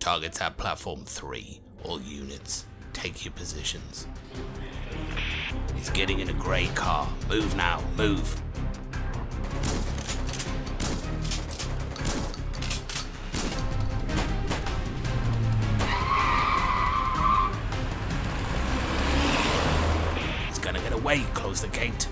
Targets at platform 3. All units, take your positions. He's getting in a grey car. Move now, move. He's gonna get away, close the gate.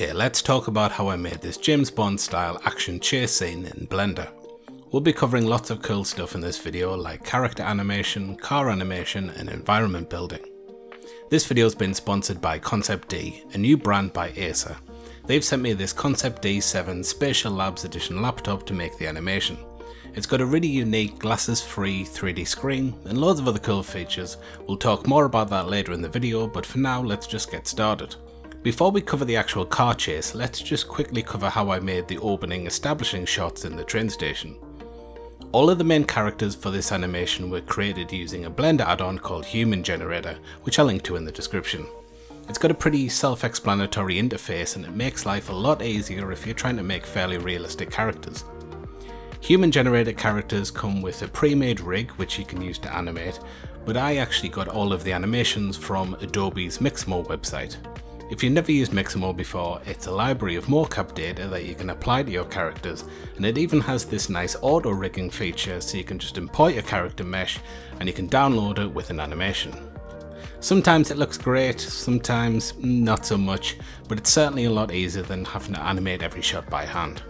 Okay, let's talk about how I made this James Bond style action chase scene in Blender. We'll be covering lots of cool stuff in this video like character animation, car animation and environment building. This video has been sponsored by ConceptD, a new brand by Acer. They've sent me this Concept D7 Spatial Labs Edition laptop to make the animation. It's got a really unique glasses free 3D screen and loads of other cool features. We'll talk more about that later in the video but for now let's just get started. Before we cover the actual car chase, let's just quickly cover how I made the opening establishing shots in the train station. All of the main characters for this animation were created using a Blender add-on called Human Generator, which I'll link to in the description. It's got a pretty self-explanatory interface and it makes life a lot easier if you're trying to make fairly realistic characters. Human generated characters come with a pre-made rig which you can use to animate, but I actually got all of the animations from Adobe's Mixamo website. If you've never used Mixamo before, it's a library of mocap data that you can apply to your characters, and it even has this nice auto rigging feature so you can just import your character mesh and you can download it with an animation. Sometimes it looks great, sometimes not so much, but it's certainly a lot easier than having to animate every shot by hand.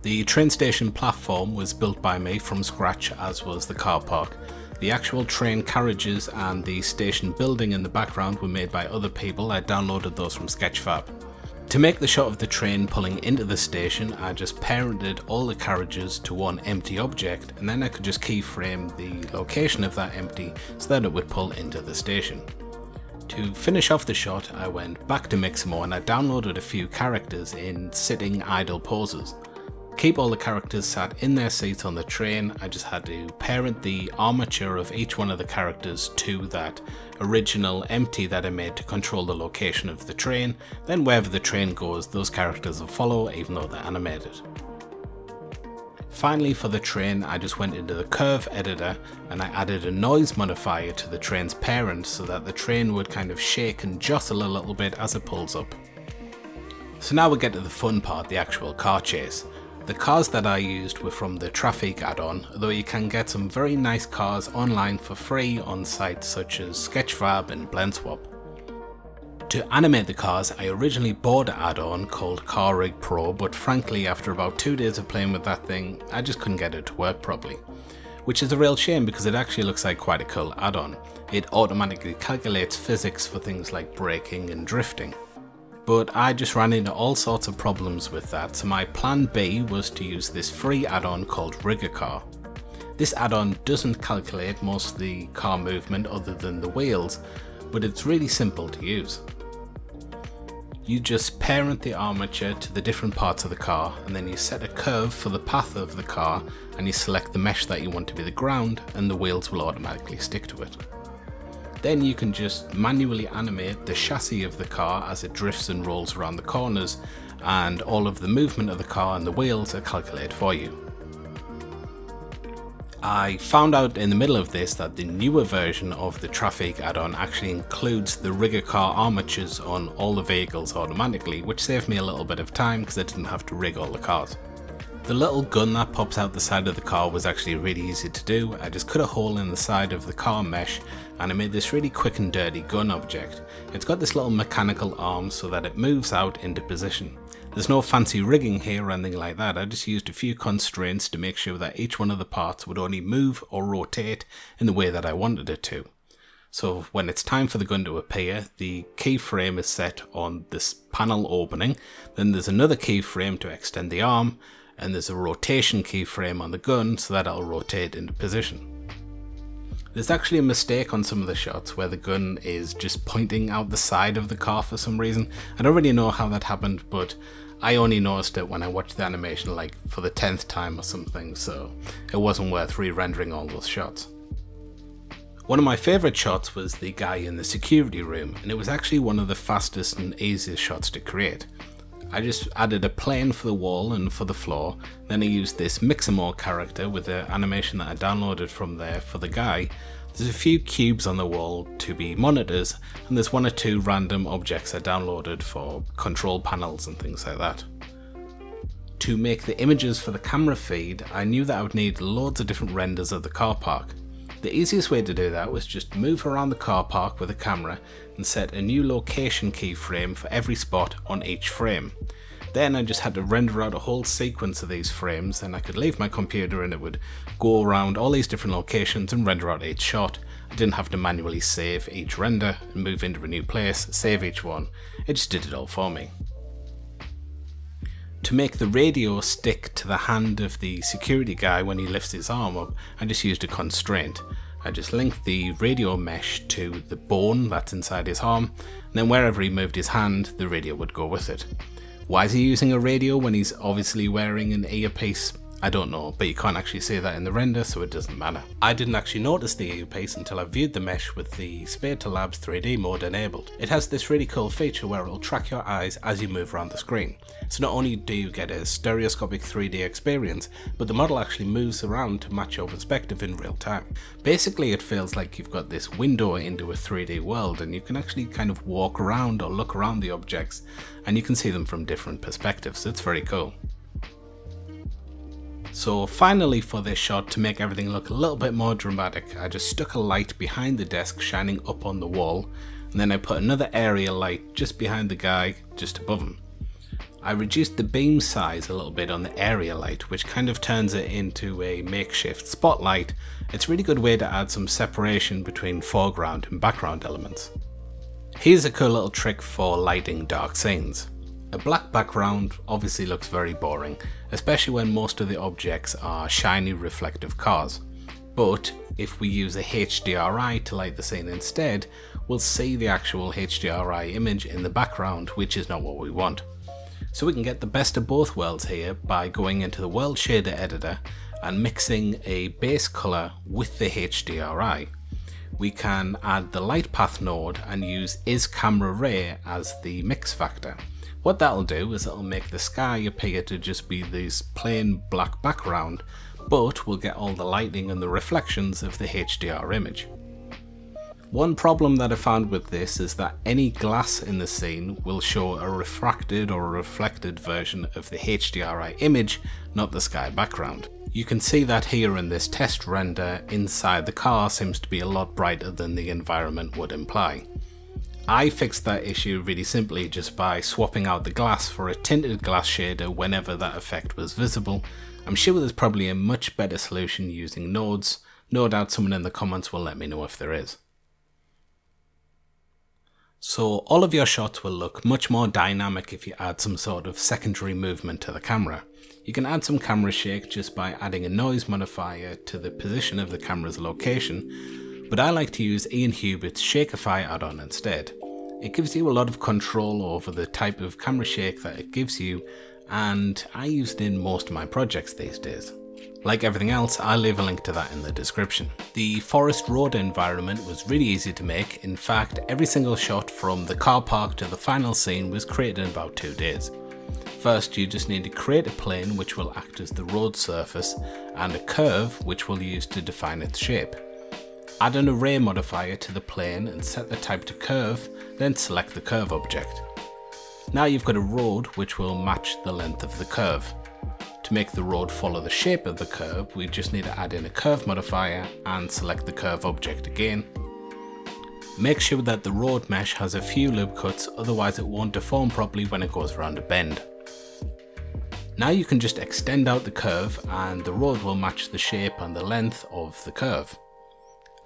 The train station platform was built by me from scratch as was the car park. The actual train carriages and the station building in the background were made by other people, I downloaded those from Sketchfab. To make the shot of the train pulling into the station, I just parented all the carriages to one empty object and then I could just keyframe the location of that empty so that it would pull into the station. To finish off the shot, I went back to Mixamo and I downloaded a few characters in sitting idle poses keep all the characters sat in their seats on the train. I just had to parent the armature of each one of the characters to that original empty that I made to control the location of the train. Then wherever the train goes, those characters will follow even though they're animated. Finally for the train, I just went into the curve editor and I added a noise modifier to the train's parent so that the train would kind of shake and jostle a little bit as it pulls up. So now we get to the fun part, the actual car chase. The cars that I used were from the Traffiq add-on, though you can get some very nice cars online for free on sites such as Sketchfab and BlendSwap. To animate the cars, I originally bought an add-on called Car Rig Pro, but frankly after about two days of playing with that thing, I just couldn't get it to work properly. Which is a real shame because it actually looks like quite a cool add-on. It automatically calculates physics for things like braking and drifting but I just ran into all sorts of problems with that, so my plan B was to use this free add-on called Rigacar. This add-on doesn't calculate most of the car movement other than the wheels, but it's really simple to use. You just parent the armature to the different parts of the car and then you set a curve for the path of the car and you select the mesh that you want to be the ground and the wheels will automatically stick to it. Then you can just manually animate the chassis of the car as it drifts and rolls around the corners and all of the movement of the car and the wheels are calculated for you. I found out in the middle of this that the newer version of the Traffiq add-on actually includes the Rigacar armatures on all the vehicles automatically, which saved me a little bit of time because I didn't have to rig all the cars. The little gun that pops out the side of the car was actually really easy to do. I just cut a hole in the side of the car mesh and I made this really quick and dirty gun object. It's got this little mechanical arm so that it moves out into position. There's no fancy rigging here or anything like that, I just used a few constraints to make sure that each one of the parts would only move or rotate in the way that I wanted it to. So when it's time for the gun to appear, the keyframe is set on this panel opening, then there's another keyframe to extend the arm, and there's a rotation keyframe on the gun so that it'll rotate into position. There's actually a mistake on some of the shots where the gun is just pointing out the side of the car for some reason. I don't really know how that happened, but I only noticed it when I watched the animation like for the 10th time or something, so it wasn't worth re-rendering all those shots. One of my favourite shots was the guy in the security room, and it was actually one of the fastest and easiest shots to create. I just added a plane for the wall and for the floor, then I used this Mixamo character with the animation that I downloaded from there for the guy. There's a few cubes on the wall to be monitors, and there's one or two random objects I downloaded for control panels and things like that. To make the images for the camera feed, I knew that I would need loads of different renders of the car park. The easiest way to do that was just move around the car park with a camera and set a new location keyframe for every spot on each frame. Then I just had to render out a whole sequence of these frames and I could leave my computer and it would go around all these different locations and render out each shot. I didn't have to manually save each render and move into a new place, save each one. It just did it all for me. To make the radio stick to the hand of the security guy when he lifts his arm up, I just used a constraint. I just linked the radio mesh to the bone that's inside his arm, and then wherever he moved his hand, the radio would go with it. Why is he using a radio when he's obviously wearing an earpiece? I don't know, but you can't actually see that in the render, so it doesn't matter. I didn't actually notice the earpiece until I viewed the mesh with the Spatial Labs 3D mode enabled. It has this really cool feature where it'll track your eyes as you move around the screen. So not only do you get a stereoscopic 3D experience, but the model actually moves around to match your perspective in real time. Basically it feels like you've got this window into a 3D world and you can actually kind of walk around or look around the objects and you can see them from different perspectives. It's very cool. So finally for this shot, to make everything look a little bit more dramatic, I just stuck a light behind the desk shining up on the wall, and then I put another area light just behind the guy, just above him. I reduced the beam size a little bit on the area light, which kind of turns it into a makeshift spotlight. It's a really good way to add some separation between foreground and background elements. Here's a cool little trick for lighting dark scenes. A black background obviously looks very boring, especially when most of the objects are shiny reflective cars. But if we use a HDRI to light the scene instead, we'll see the actual HDRI image in the background, which is not what we want. So we can get the best of both worlds here by going into the World Shader Editor and mixing a base colour with the HDRI. We can add the light path node and use is camera ray as the mix factor. What that'll do is it'll make the sky appear to just be this plain black background, but we'll get all the lighting and the reflections of the HDR image. One problem that I found with this is that any glass in the scene will show a refracted or reflected version of the HDRI image, not the sky background. You can see that here in this test render inside the car seems to be a lot brighter than the environment would imply. I fixed that issue really simply just by swapping out the glass for a tinted glass shader whenever that effect was visible. I'm sure there's probably a much better solution using nodes, no doubt someone in the comments will let me know if there is. So all of your shots will look much more dynamic if you add some sort of secondary movement to the camera. You can add some camera shake just by adding a noise modifier to the position of the camera's location, but I like to use Ian Hubert's Shakify add-on instead. It gives you a lot of control over the type of camera shake that it gives you and I use it in most of my projects these days. Like everything else, I'll leave a link to that in the description. The forest road environment was really easy to make. In fact, every single shot from the car park to the final scene was created in about two days. First, you just need to create a plane which will act as the road surface and a curve which we'll use to define its shape. Add an array modifier to the plane and set the type to curve, then select the curve object. Now you've got a road which will match the length of the curve. To make the road follow the shape of the curve, we just need to add in a curve modifier and select the curve object again. Make sure that the road mesh has a few loop cuts, otherwise it won't deform properly when it goes around a bend. Now you can just extend out the curve and the road will match the shape and the length of the curve.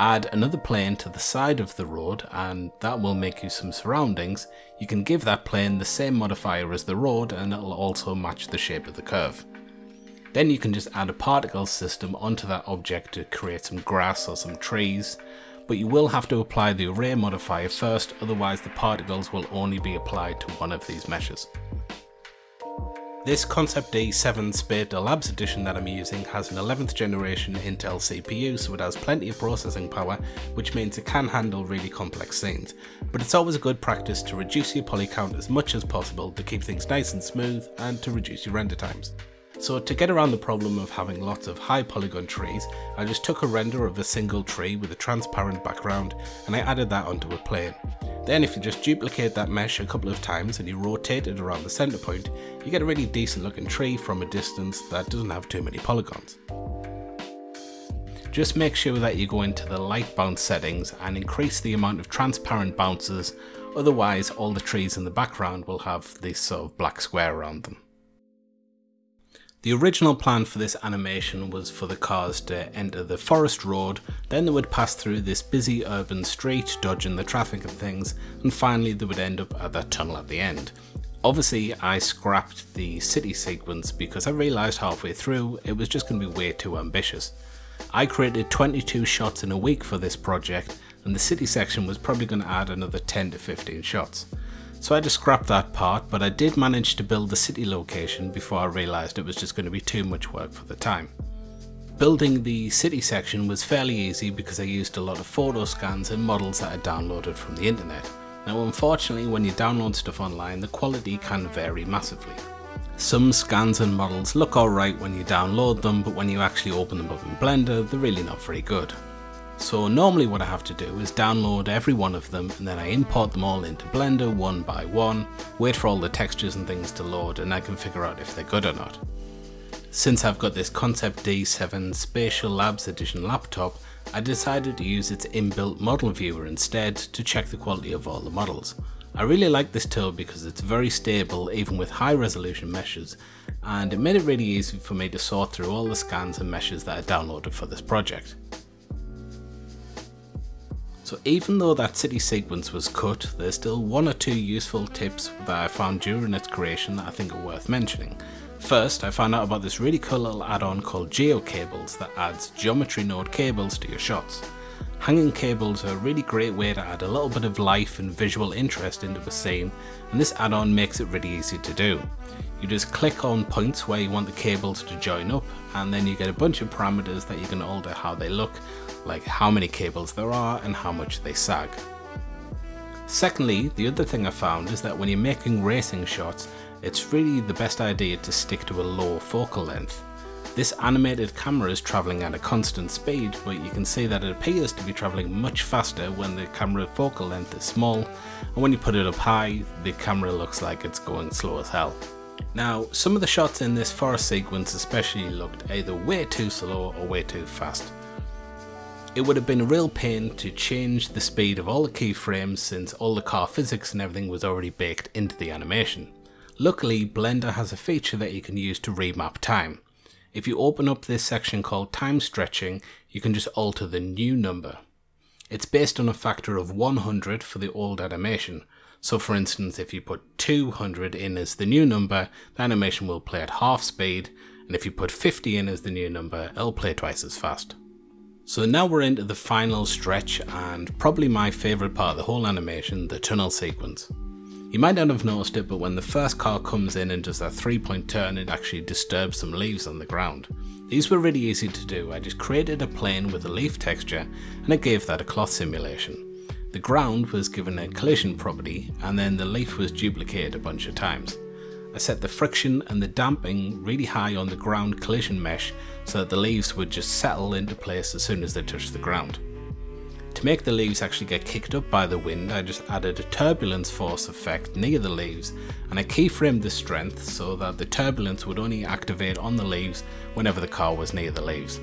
Add another plane to the side of the road and that will make you some surroundings. You can give that plane the same modifier as the road and it'll also match the shape of the curve. Then you can just add a particle system onto that object to create some grass or some trees, but you will have to apply the array modifier first, otherwise the particles will only be applied to one of these meshes. This Concept D7 Spatial Labs edition that I'm using has an 11th generation Intel CPU so it has plenty of processing power which means it can handle really complex scenes, but it's always a good practice to reduce your poly count as much as possible to keep things nice and smooth and to reduce your render times. So to get around the problem of having lots of high polygon trees, I just took a render of a single tree with a transparent background and I added that onto a plane. Then if you just duplicate that mesh a couple of times and you rotate it around the center point, you get a really decent looking tree from a distance that doesn't have too many polygons. Just make sure that you go into the light bounce settings and increase the amount of transparent bounces, otherwise all the trees in the background will have this sort of black square around them. The original plan for this animation was for the cars to enter the forest road, then they would pass through this busy urban street, dodging the traffic and things, and finally they would end up at that tunnel at the end. Obviously I scrapped the city sequence because I realised halfway through it was just going to be way too ambitious. I created 22 shots in a week for this project and the city section was probably going to add another 10 to 15 shots. So I just scrapped that part, but I did manage to build the city location before I realised it was just going to be too much work for the time. Building the city section was fairly easy because I used a lot of photo scans and models that I downloaded from the internet. Now unfortunately when you download stuff online the quality can vary massively. Some scans and models look alright when you download them but when you actually open them up in Blender they're really not very good. So normally what I have to do is download every one of them and then I import them all into Blender one by one, wait for all the textures and things to load and I can figure out if they're good or not. Since I've got this Concept D7 Spatial Labs Edition laptop, I decided to use its inbuilt model viewer instead to check the quality of all the models. I really like this tool because it's very stable even with high resolution meshes and it made it really easy for me to sort through all the scans and meshes that I downloaded for this project. So even though that city sequence was cut, there's still one or two useful tips that I found during its creation that I think are worth mentioning. First, I found out about this really cool little add-on called GeoCables that adds geometry node cables to your shots. Hanging cables are a really great way to add a little bit of life and visual interest into a scene, and this add-on makes it really easy to do. You just click on points where you want the cables to join up, and then you get a bunch of parameters that you can alter how they look, like how many cables there are and how much they sag. Secondly, the other thing I found is that when you're making racing shots, it's really the best idea to stick to a low focal length. This animated camera is travelling at a constant speed, but you can see that it appears to be travelling much faster when the camera focal length is small, and when you put it up high, the camera looks like it's going slow as hell. Now, some of the shots in this forest sequence especially looked either way too slow or way too fast. It would have been a real pain to change the speed of all the keyframes since all the car physics and everything was already baked into the animation. Luckily, Blender has a feature that you can use to remap time. If you open up this section called time stretching, you can just alter the new number. It's based on a factor of 100 for the old animation. So for instance, if you put 200 in as the new number, the animation will play at half speed, and if you put 50 in as the new number, it'll play twice as fast. So now we're into the final stretch and probably my favourite part of the whole animation, the tunnel sequence. You might not have noticed it, but when the first car comes in and does that three point turn, it actually disturbs some leaves on the ground. These were really easy to do, I just created a plane with a leaf texture and I gave that a cloth simulation. The ground was given a collision property and then the leaf was duplicated a bunch of times. I set the friction and the damping really high on the ground collision mesh so that the leaves would just settle into place as soon as they touched the ground. To make the leaves actually get kicked up by the wind, I just added a turbulence force effect near the leaves and I keyframed the strength so that the turbulence would only activate on the leaves whenever the car was near the leaves.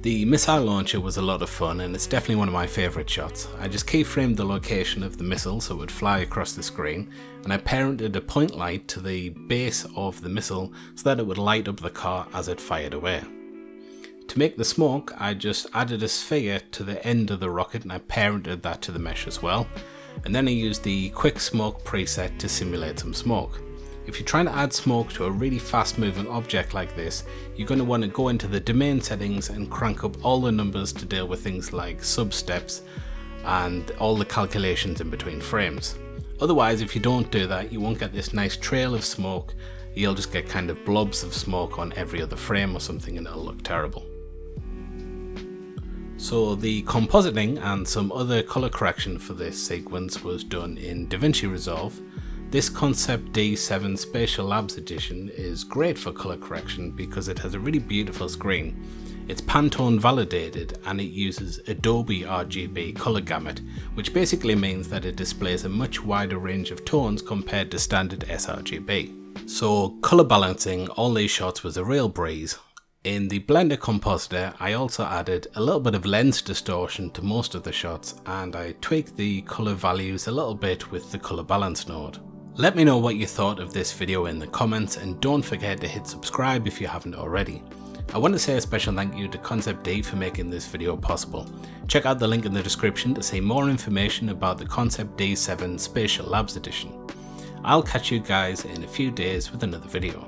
The missile launcher was a lot of fun and it's definitely one of my favourite shots. I just keyframed the location of the missile so it would fly across the screen and I parented a point light to the base of the missile so that it would light up the car as it fired away. To make the smoke, I just added a sphere to the end of the rocket and I parented that to the mesh as well. And then I used the quick smoke preset to simulate some smoke. If you're trying to add smoke to a really fast moving object like this, you're going to want to go into the domain settings and crank up all the numbers to deal with things like substeps and all the calculations in between frames. Otherwise, if you don't do that, you won't get this nice trail of smoke. You'll just get kind of blobs of smoke on every other frame or something and it'll look terrible. So the compositing and some other colour correction for this sequence was done in DaVinci Resolve. This Concept D7 Spatial Labs edition is great for colour correction because it has a really beautiful screen. It's Pantone validated and it uses Adobe RGB colour gamut, which basically means that it displays a much wider range of tones compared to standard sRGB. So colour balancing all these shots was a real breeze, in the Blender Compositor, I also added a little bit of lens distortion to most of the shots and I tweaked the colour values a little bit with the colour balance node. Let me know what you thought of this video in the comments and don't forget to hit subscribe if you haven't already. I want to say a special thank you to ConceptD for making this video possible. Check out the link in the description to see more information about the Concept D7 Spatial Labs Edition. I'll catch you guys in a few days with another video.